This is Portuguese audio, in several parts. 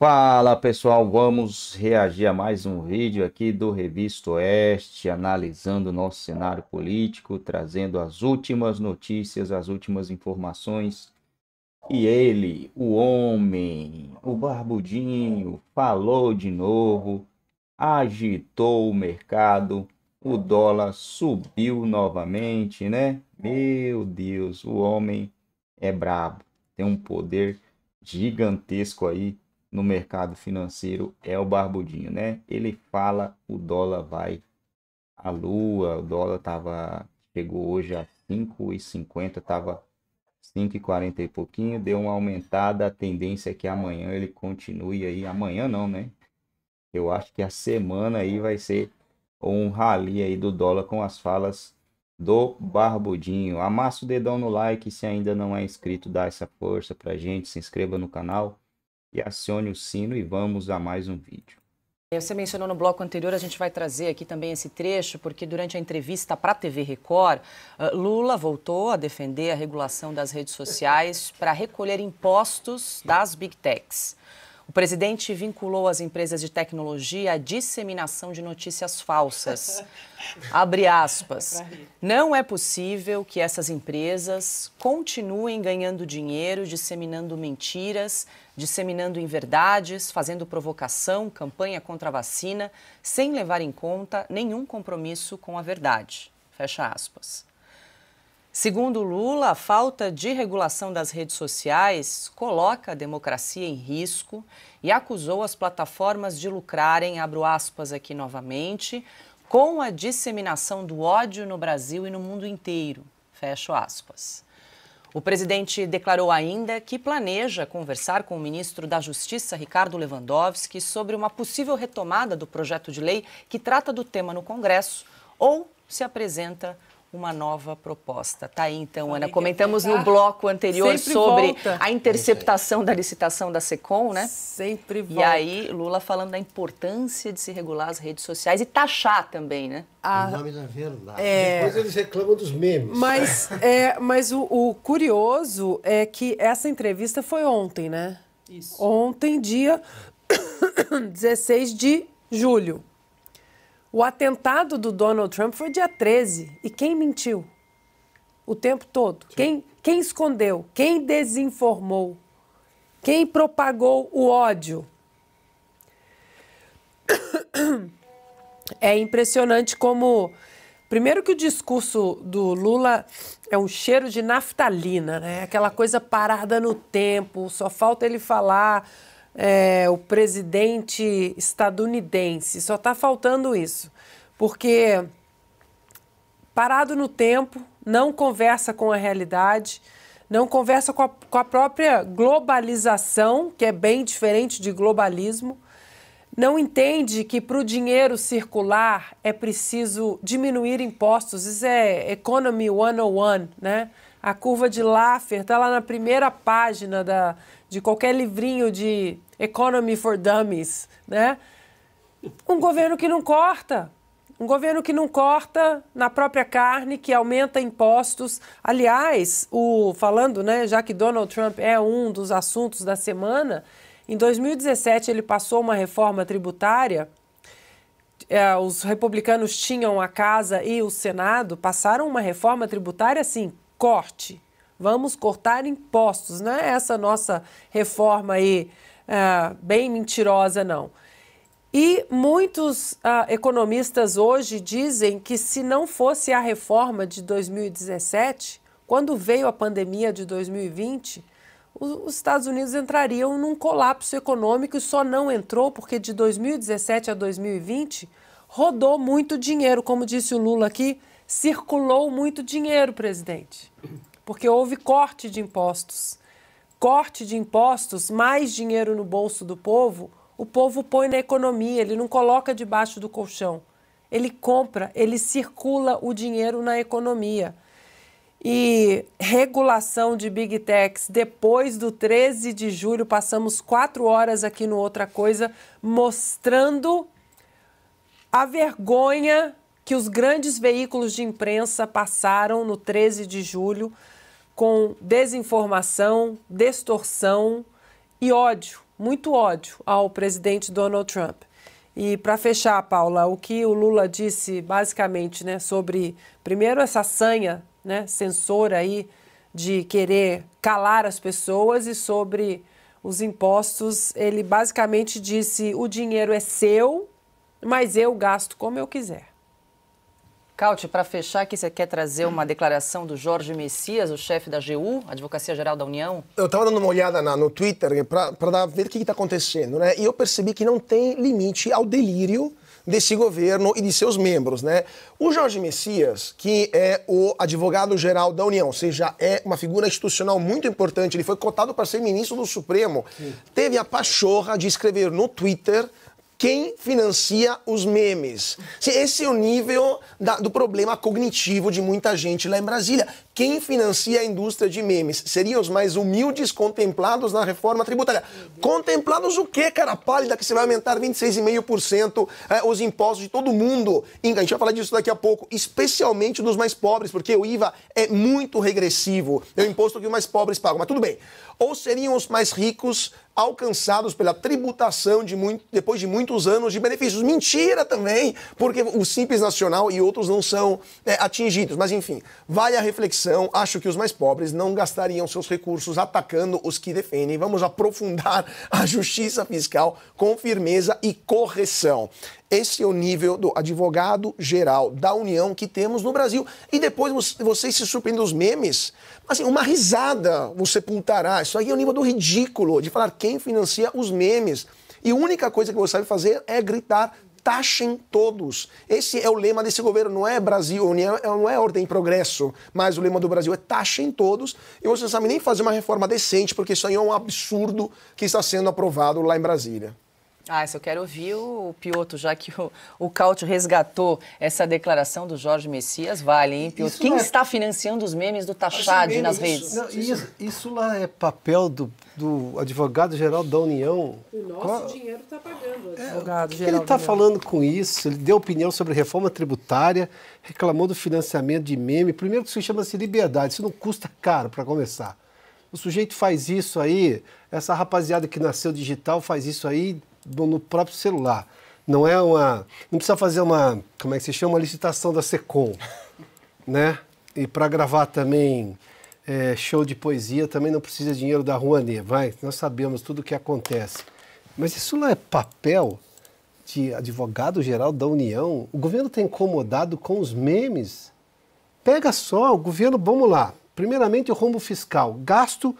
Fala pessoal, vamos reagir a mais um vídeo aqui do Revista Oeste, analisando o nosso cenário político, trazendo as últimas notícias, as últimas informações. E ele, o homem, o barbudinho, falou de novo, agitou o mercado, o dólar subiu novamente, né? Meu Deus, o homem é brabo, tem um poder gigantesco aí no mercado financeiro é o Barbudinho, né? Ele fala, o dólar vai à lua, o dólar tava chegou hoje a 5,50, tava 5,40 e pouquinho, deu uma aumentada, a tendência é que amanhã ele continue aí, amanhã não, né? Eu acho que a semana aí vai ser um rally aí do dólar com as falas do Barbudinho. Amassa o dedão no like se ainda não é inscrito, dá essa força pra gente, se inscreva no canal e acione o sino e vamos a mais um vídeo. Você mencionou no bloco anterior, a gente vai trazer aqui também esse trecho, porque durante a entrevista para a TV Record, uh, Lula voltou a defender a regulação das redes sociais para recolher impostos das big techs. O presidente vinculou as empresas de tecnologia à disseminação de notícias falsas. Abre aspas. Não é possível que essas empresas continuem ganhando dinheiro disseminando mentiras, disseminando inverdades, fazendo provocação, campanha contra a vacina, sem levar em conta nenhum compromisso com a verdade. Fecha aspas. Segundo Lula, a falta de regulação das redes sociais coloca a democracia em risco e acusou as plataformas de lucrarem, abro aspas aqui novamente, com a disseminação do ódio no Brasil e no mundo inteiro. Fecho aspas. O presidente declarou ainda que planeja conversar com o ministro da Justiça, Ricardo Lewandowski, sobre uma possível retomada do projeto de lei que trata do tema no Congresso ou se apresenta uma nova proposta. Tá aí então, Ana. Comentamos no bloco anterior Sempre sobre volta. a interceptação da licitação da Secom, né? Sempre volta. E aí, Lula falando da importância de se regular as redes sociais e taxar também, né? A... nome da verdade. É... Depois eles reclamam dos memes. Mas, é, mas o, o curioso é que essa entrevista foi ontem, né? Isso. Ontem, dia 16 de julho. O atentado do Donald Trump foi dia 13. E quem mentiu? O tempo todo. Quem, quem escondeu? Quem desinformou? Quem propagou o ódio? É impressionante como. Primeiro, que o discurso do Lula é um cheiro de naftalina, né? Aquela coisa parada no tempo, só falta ele falar é, o presidente estadunidense. Só está faltando isso. Porque parado no tempo, não conversa com a realidade, não conversa com a, com a própria globalização, que é bem diferente de globalismo, não entende que para o dinheiro circular é preciso diminuir impostos. Isso é Economy 101, né? A curva de Laffer está lá na primeira página da, de qualquer livrinho de Economy for Dummies, né? Um governo que não corta, um governo que não corta na própria carne, que aumenta impostos. Aliás, o falando, né, já que Donald Trump é um dos assuntos da semana, em 2017 ele passou uma reforma tributária. É, os republicanos tinham a casa e o Senado passaram uma reforma tributária assim, corte. Vamos cortar impostos, não é essa nossa reforma aí é, bem mentirosa, não. E muitos uh, economistas hoje dizem que se não fosse a reforma de 2017, quando veio a pandemia de 2020, os Estados Unidos entrariam num colapso econômico e só não entrou porque de 2017 a 2020 rodou muito dinheiro, como disse o Lula aqui, circulou muito dinheiro, presidente, porque houve corte de impostos corte de impostos, mais dinheiro no bolso do povo, o povo põe na economia, ele não coloca debaixo do colchão. Ele compra, ele circula o dinheiro na economia. E regulação de Big Techs, depois do 13 de julho, passamos quatro horas aqui no Outra Coisa, mostrando a vergonha que os grandes veículos de imprensa passaram no 13 de julho com desinformação, distorção e ódio. muito ódio ao presidente Donald Trump. E para fechar, Paula, o que o Lula disse basicamente, né, sobre primeiro essa sanha, né, censora aí de querer calar as pessoas e sobre os impostos, ele basicamente disse: "O dinheiro é seu, mas eu gasto como eu quiser". Caute, para fechar aqui, você quer trazer uma declaração do Jorge Messias, o chefe da AGU, Advocacia Geral da União? Eu estava dando uma olhada na, no Twitter para ver o que está acontecendo, né? E eu percebi que não tem limite ao delírio desse governo e de seus membros, né? O Jorge Messias, que é o advogado-geral da União, ou seja, é uma figura institucional muito importante, ele foi cotado para ser ministro do Supremo, Sim. teve a pachorra de escrever no Twitter quem financia os memes. Esse é o nível da, do problema cognitivo de muita gente lá em Brasília. Quem financia a indústria de memes? Seriam os mais humildes contemplados na reforma tributária. Contemplados o quê, cara pálida, que você vai aumentar 26,5% é, os impostos de todo mundo? A gente vai falar disso daqui a pouco, especialmente dos mais pobres, porque o IVA é muito regressivo. É o imposto que os mais pobres pagam. Mas tudo bem ou seriam os mais ricos alcançados pela tributação de muito, depois de muitos anos de benefícios. Mentira também, porque o Simples Nacional e outros não são é, atingidos. Mas enfim, vale a reflexão. Acho que os mais pobres não gastariam seus recursos atacando os que defendem. Vamos aprofundar a justiça fiscal com firmeza e correção. Esse é o nível do advogado geral da União que temos no Brasil. E depois vocês se surpreendem dos memes. Assim, uma risada você sepultará. Isso aí é o nível do ridículo, de falar quem financia os memes. E a única coisa que você sabe fazer é gritar taxem todos. Esse é o lema desse governo, não é Brasil, União, não é ordem e progresso, mas o lema do Brasil é taxem todos. E você não sabe nem fazer uma reforma decente, porque isso aí é um absurdo que está sendo aprovado lá em Brasília. Ah, se eu quero ouvir o Pioto, já que o, o Cautio resgatou essa declaração do Jorge Messias, vale, hein, Pioto? Quem é... está financiando os memes do Tachad nas redes? Não, isso, isso, lá é papel do, do advogado-geral da União. O nosso Qual... dinheiro está pagando. O advogado é, ele está falando com isso, ele deu opinião sobre reforma tributária, reclamou do financiamento de meme. Primeiro que isso chama-se liberdade, isso não custa caro para começar. O sujeito faz isso aí, essa rapaziada que nasceu digital faz isso aí no próprio celular. Não é uma. Não precisa fazer uma. Como é que se chama? Uma licitação da SECOM. né? E para gravar também é, show de poesia também não precisa de dinheiro da Rouanet. Vai, nós sabemos tudo o que acontece. Mas isso lá é papel de advogado-geral da União. O governo está incomodado com os memes. Pega só, o governo, vamos lá. Primeiramente, o rombo fiscal. Gasto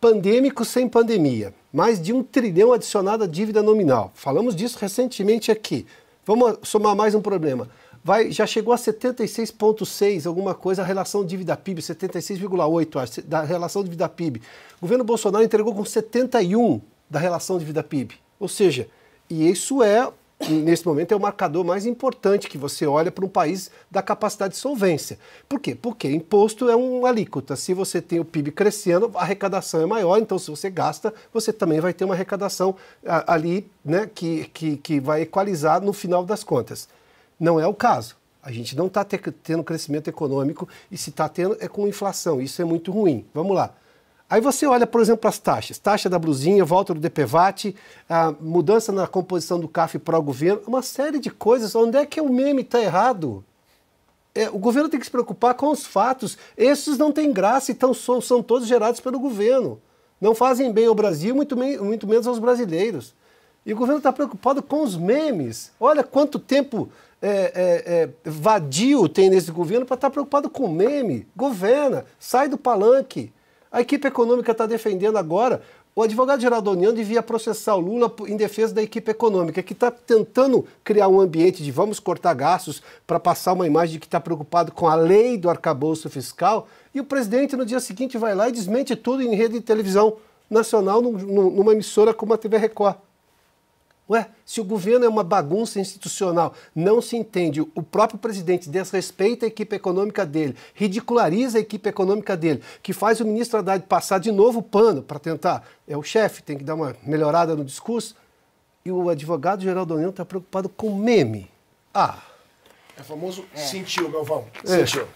pandêmico sem pandemia mais de um trilhão adicionado à dívida nominal. Falamos disso recentemente aqui. Vamos somar mais um problema. Vai, já chegou a 76,6, alguma coisa, a relação dívida-PIB, 76,8 da relação dívida-PIB. O governo Bolsonaro entregou com 71 da relação dívida-PIB. Ou seja, e isso é nesse momento é o marcador mais importante que você olha para um país da capacidade de solvência. Por quê? Porque imposto é uma alíquota. Se você tem o PIB crescendo, a arrecadação é maior, então se você gasta, você também vai ter uma arrecadação ali né, que, que, que vai equalizar no final das contas. Não é o caso. A gente não está tendo crescimento econômico e se está tendo é com inflação. Isso é muito ruim. Vamos lá. Aí você olha, por exemplo, as taxas. Taxa da blusinha, volta do DPVAT, mudança na composição do CAF pró-governo, uma série de coisas. Onde é que o meme está errado? É, o governo tem que se preocupar com os fatos. Esses não têm graça, então são, são todos gerados pelo governo. Não fazem bem ao Brasil, muito, muito menos aos brasileiros. E o governo está preocupado com os memes. Olha quanto tempo é, é, é, vadio tem nesse governo para estar tá preocupado com meme. Governa, sai do palanque. A equipe econômica está defendendo agora. O advogado-geral da União devia processar o Lula em defesa da equipe econômica, que está tentando criar um ambiente de vamos cortar gastos para passar uma imagem de que está preocupado com a lei do arcabouço fiscal. E o presidente, no dia seguinte, vai lá e desmente tudo em rede de televisão nacional, numa emissora como a TV Record. Ué, se o governo é uma bagunça institucional, não se entende, o próprio presidente desrespeita a equipe econômica dele, ridiculariza a equipe econômica dele, que faz o ministro Haddad passar de novo o pano para tentar, é o chefe, tem que dar uma melhorada no discurso, e o advogado-geral da União está preocupado com meme. Ah! É famoso é. sentiu, Galvão. É. Sentiu.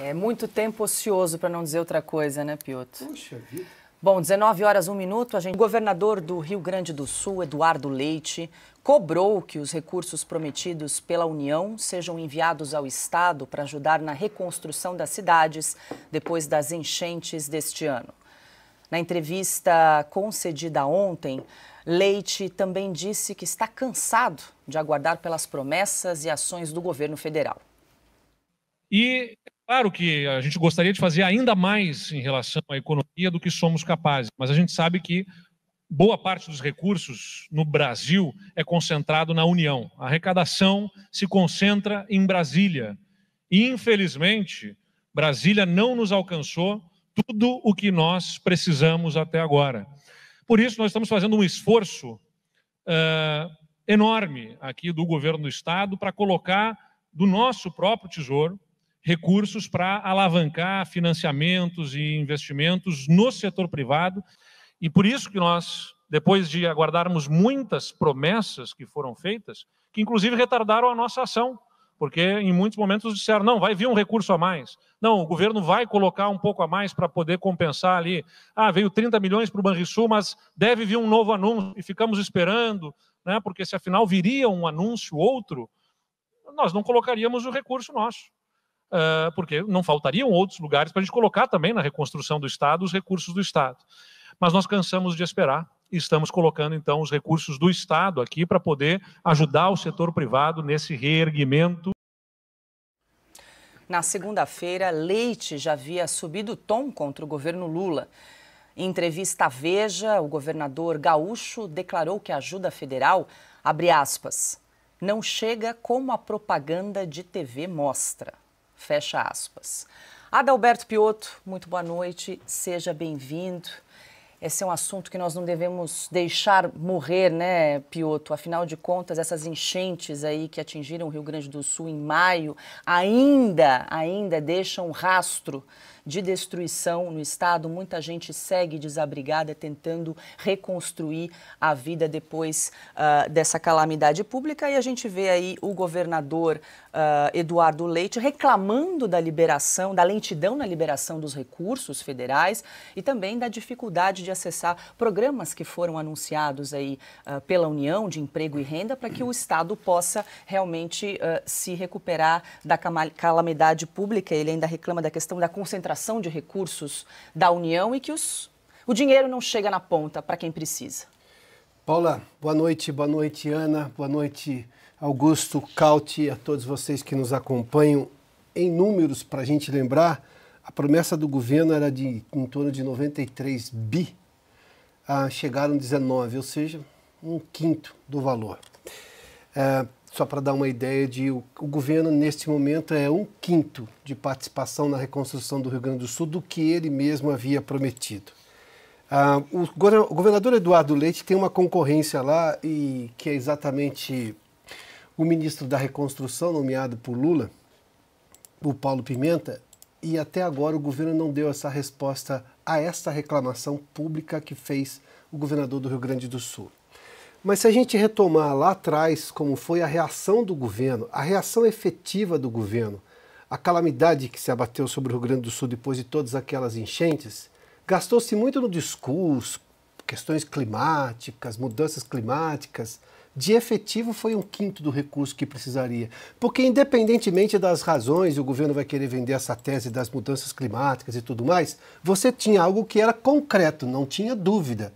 É muito tempo ocioso, para não dizer outra coisa, né, Piotr? Puxa vida. Bom, 19 horas, 1 minuto. A gente... O governador do Rio Grande do Sul, Eduardo Leite, cobrou que os recursos prometidos pela União sejam enviados ao Estado para ajudar na reconstrução das cidades depois das enchentes deste ano. Na entrevista concedida ontem, Leite também disse que está cansado de aguardar pelas promessas e ações do governo federal. E Claro que a gente gostaria de fazer ainda mais em relação à economia do que somos capazes, mas a gente sabe que boa parte dos recursos no Brasil é concentrado na União. A arrecadação se concentra em Brasília. E, infelizmente, Brasília não nos alcançou tudo o que nós precisamos até agora. Por isso, nós estamos fazendo um esforço uh, enorme aqui do governo do Estado para colocar do nosso próprio tesouro recursos para alavancar financiamentos e investimentos no setor privado. E por isso que nós, depois de aguardarmos muitas promessas que foram feitas, que inclusive retardaram a nossa ação, porque em muitos momentos disseram: não, vai vir um recurso a mais. Não, o governo vai colocar um pouco a mais para poder compensar ali. Ah, veio 30 milhões para o Banrisul, mas deve vir um novo anúncio. E ficamos esperando, né, porque se afinal viria um anúncio outro, nós não colocaríamos o recurso nosso uh, porque não faltariam outros lugares para a gente colocar também na reconstrução do Estado os recursos do Estado. Mas nós cansamos de esperar e estamos colocando então os recursos do Estado aqui para poder ajudar o setor privado nesse reerguimento. Na segunda-feira, Leite já havia subido o tom contra o governo Lula. Em entrevista à Veja, o governador gaúcho declarou que a ajuda federal, abre aspas, não chega como a propaganda de TV mostra. Fecha aspas. Adalberto Piotto, muito boa noite, seja bem-vindo. Esse é um assunto que nós não devemos deixar morrer, né, Piotto? Afinal de contas, essas enchentes aí que atingiram o Rio Grande do Sul em maio ainda, ainda deixam rastro de destruição no estado. Muita gente segue desabrigada, tentando reconstruir a vida depois uh, dessa calamidade pública. E a gente vê aí o governador uh, Eduardo Leite reclamando da liberação, da lentidão na liberação dos recursos federais e também da dificuldade de acessar programas que foram anunciados aí uh, pela União de emprego e renda para que o estado possa realmente se recuperar da calamidade pública. Ele ainda reclama da questão da concentração de recursos da União e que os, o dinheiro não chega na ponta para quem precisa. Paula, boa noite, boa noite, Ana, boa noite, Augusto, Cauti, a todos vocês que nos acompanham. Em números, para a gente lembrar, a promessa do governo era de em torno de 93 bi, ah, chegaram 19, ou seja, um quinto do valor. É, só para dar uma ideia de o, o, governo neste momento é um quinto de participação na reconstrução do Rio Grande do Sul do que ele mesmo havia prometido. Ah, o, governador Eduardo Leite tem uma concorrência lá e que é exatamente o ministro da reconstrução nomeado por Lula, o Paulo Pimenta, e até agora o governo não deu essa resposta a essa reclamação pública que fez o governador do Rio Grande do Sul. Mas se a gente retomar lá atrás como foi a reação do governo, a reação efetiva do governo, a calamidade que se abateu sobre o Rio Grande do Sul depois de todas aquelas enchentes, gastou-se muito no discurso, questões climáticas, mudanças climáticas. De efetivo foi um quinto do recurso que precisaria. Porque, independentemente das razões, o governo vai querer vender essa tese das mudanças climáticas e tudo mais, você tinha algo que era concreto, não tinha dúvida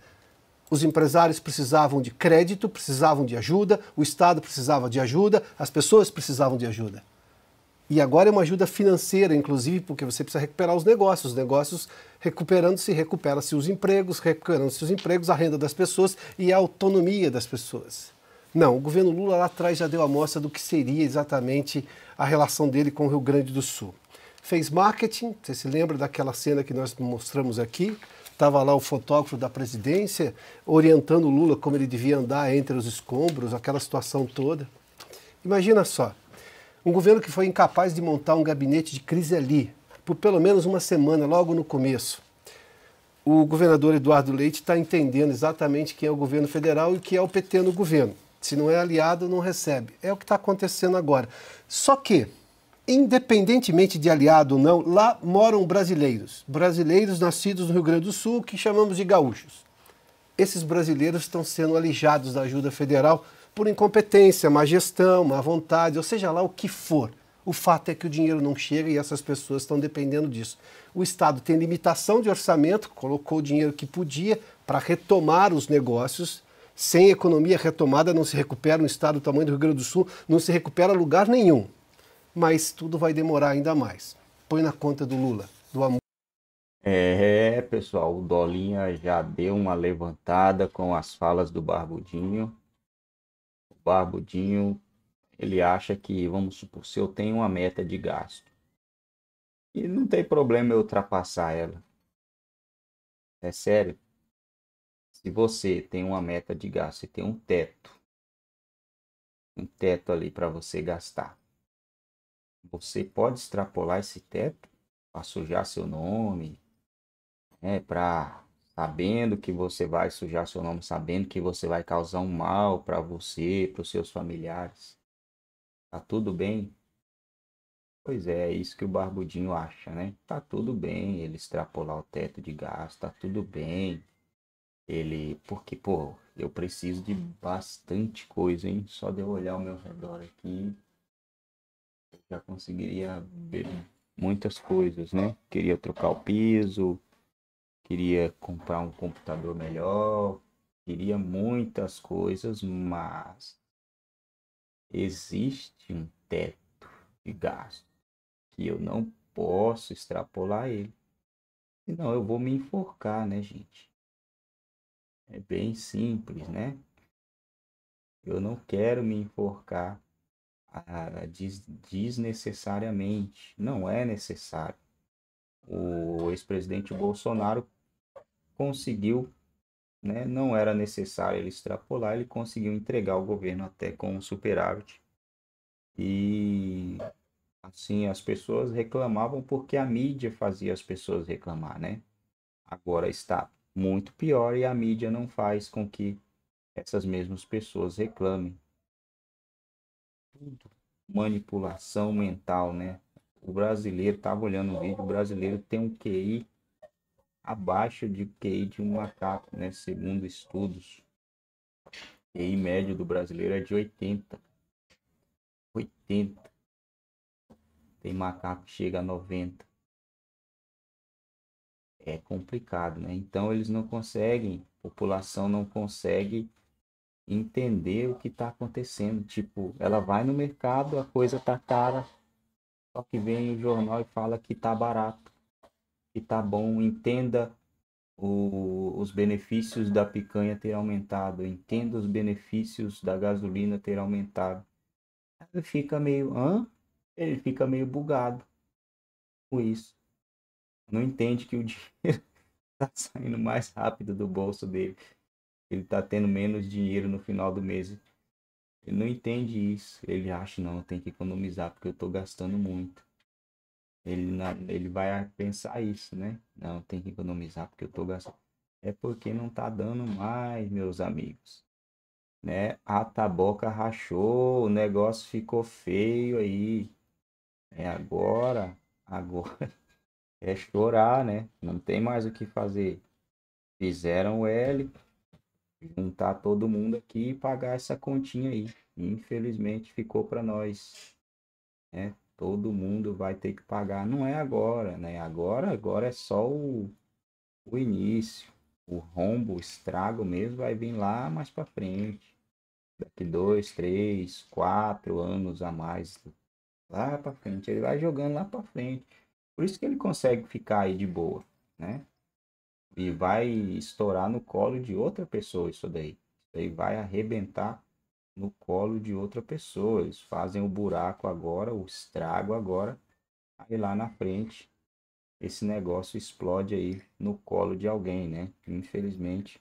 os empresários precisavam de crédito, precisavam de ajuda, o Estado precisava de ajuda, as pessoas precisavam de ajuda. E agora é uma ajuda financeira, inclusive, porque você precisa recuperar os negócios. Os negócios recuperando-se, recupera-se os empregos, recuperando-se os empregos, a renda das pessoas e a autonomia das pessoas. Não, o governo Lula lá atrás já deu a mostra do que seria exatamente a relação dele com o Rio Grande do Sul. Fez marketing, você se lembra daquela cena que nós mostramos aqui? Estava lá o fotógrafo da presidência orientando o Lula como ele devia andar entre os escombros, aquela situação toda. Imagina só, um governo que foi incapaz de montar um gabinete de crise ali, por pelo menos uma semana, logo no começo. O governador Eduardo Leite está entendendo exatamente quem é o governo federal e o que é o PT no governo. Se não é aliado, não recebe. É o que está acontecendo agora. Só que independentemente de aliado ou não, lá moram brasileiros. Brasileiros nascidos no Rio Grande do Sul, que chamamos de gaúchos. Esses brasileiros estão sendo alijados da ajuda federal por incompetência, má gestão, má vontade, ou seja lá o que for. O fato é que o dinheiro não chega e essas pessoas estão dependendo disso. O Estado tem limitação de orçamento, colocou o dinheiro que podia para retomar os negócios. Sem economia retomada não se recupera um Estado do tamanho do Rio Grande do Sul, não se recupera lugar nenhum mas tudo vai demorar ainda mais. Põe na conta do Lula, do amor. É, pessoal, o Dolinha já deu uma levantada com as falas do Barbudinho. O Barbudinho, ele acha que, vamos supor, se eu tenho uma meta de gasto, e não tem problema eu ultrapassar ela. É sério. Se você tem uma meta de gasto, você tem um teto, um teto ali para você gastar você pode extrapolar esse teto para sujar seu nome, né, para sabendo que você vai sujar seu nome, sabendo que você vai causar um mal para você, para os seus familiares. Tá tudo bem? Pois é, é isso que o Barbudinho acha, né? Tá tudo bem ele extrapolar o teto de gasto, tá tudo bem. Ele, porque, pô, eu preciso de bastante coisa, hein? Só de eu olhar ao meu redor aqui, já conseguiria ver muitas coisas, né? Queria trocar o piso, queria comprar um computador melhor, queria muitas coisas, mas existe um teto de gasto que eu não posso extrapolar ele. Senão eu vou me enforcar, né, gente? É bem simples, né? Eu não quero me enforcar ah, desnecessariamente. Não é necessário. O ex-presidente Bolsonaro conseguiu, né, não era necessário ele extrapolar, ele conseguiu entregar o governo até com um superávit. E assim, as pessoas reclamavam porque a mídia fazia as pessoas reclamar, né? Agora está muito pior e a mídia não faz com que essas mesmas pessoas reclamem tudo manipulação mental, né? O brasileiro, tava olhando o vídeo, o brasileiro tem um QI abaixo de QI de um macaco, né? Segundo estudos. O QI médio do brasileiro é de 80. 80. Tem macaco que chega a 90. É complicado, né? Então eles não conseguem, população não consegue entender o que está acontecendo. Tipo, ela vai no mercado, a coisa tá cara, só que vem o jornal e fala que tá barato, que tá bom. Entenda o, os benefícios da picanha ter aumentado, entenda os benefícios da gasolina ter aumentado. Ele fica meio, hã? Ele fica meio bugado com isso. Não entende que o dinheiro está saindo mais rápido do bolso dele ele está tendo menos dinheiro no final do mês. Ele não entende isso. Ele acha, não, tem que economizar porque eu estou gastando muito. Ele, ele vai pensar isso, né? Não, tem que economizar porque eu estou gastando. É porque não está dando mais, meus amigos. Né? A taboca rachou, o negócio ficou feio aí. É agora, agora é chorar, né? Não tem mais o que fazer. Fizeram o L, juntar todo mundo aqui e pagar essa continha aí. Infelizmente ficou para nós. Né? Todo mundo vai ter que pagar. Não é agora, né? Agora, agora é só o, o início. O rombo, o estrago mesmo vai vir lá mais para frente. Daqui dois, três, quatro anos a mais. Lá para frente. Ele vai jogando lá para frente. Por isso que ele consegue ficar aí de boa, né? E vai estourar no colo de outra pessoa isso daí. Isso aí vai arrebentar no colo de outra pessoa. Eles fazem o buraco agora, o estrago agora, aí lá na frente esse negócio explode aí no colo de alguém, né? Infelizmente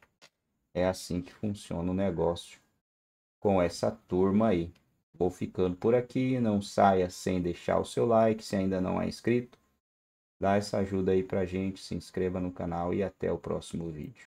é assim que funciona o negócio com essa turma aí. Vou ficando por aqui, não saia sem deixar o seu like se ainda não é inscrito. Dá essa ajuda aí pra gente, se inscreva no canal e até o próximo vídeo.